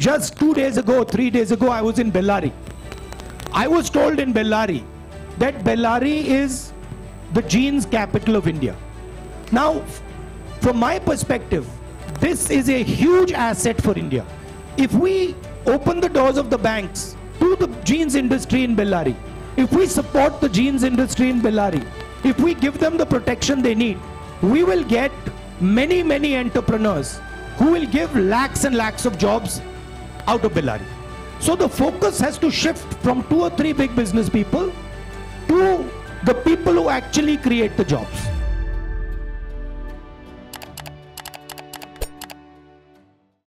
Just two days ago, three days ago, I was in Bellary. I was told in Bellary that Bellary is the jeans capital of India. Now, from my perspective, this is a huge asset for India. If we open the doors of the banks to the jeans industry in Bellary, if we support the jeans industry in Bellary, if we give them the protection they need, we will get many, many entrepreneurs who will give lakhs and lakhs of jobs out of Bellary. So the focus has to shift from two or three big business people to the people who actually create the jobs.